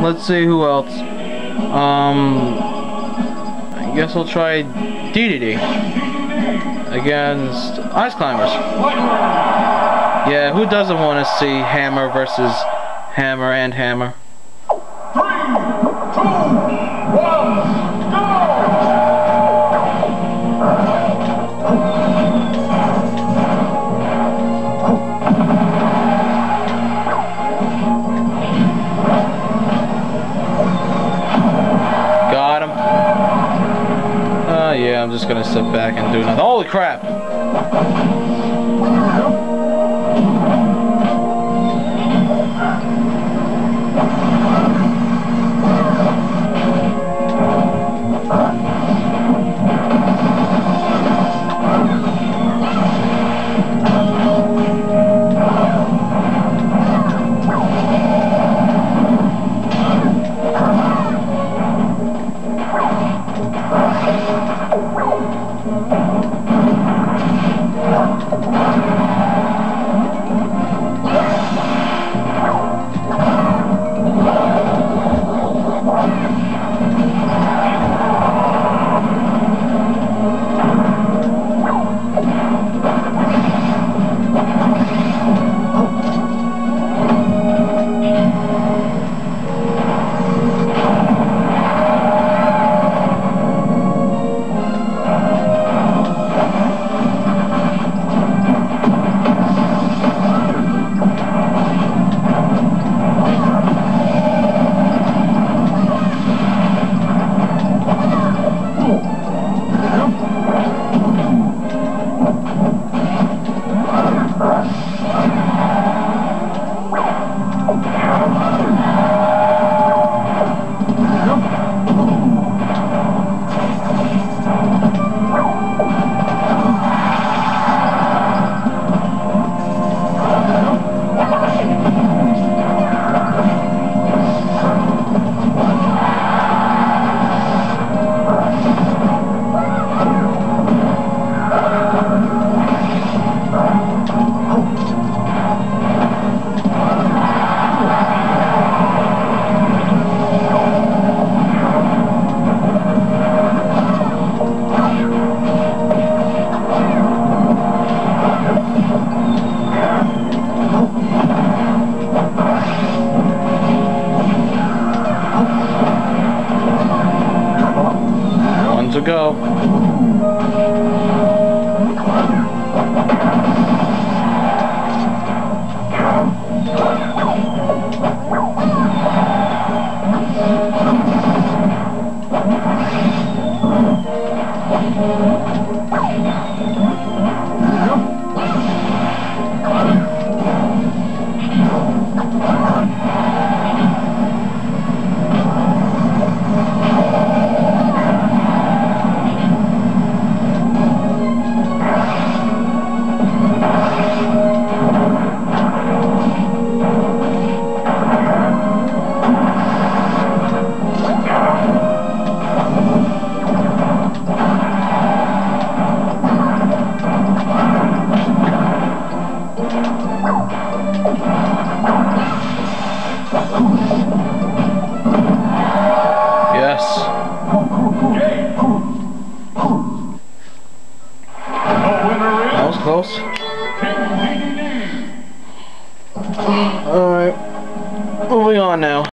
let's see who else. Um, I guess I'll try DDD against Ice Climbers. Yeah, who doesn't want to see Hammer versus Hammer and Hammer? Three, two, one, back and do nothing. Holy crap! One go. Close. Alright. Moving on now.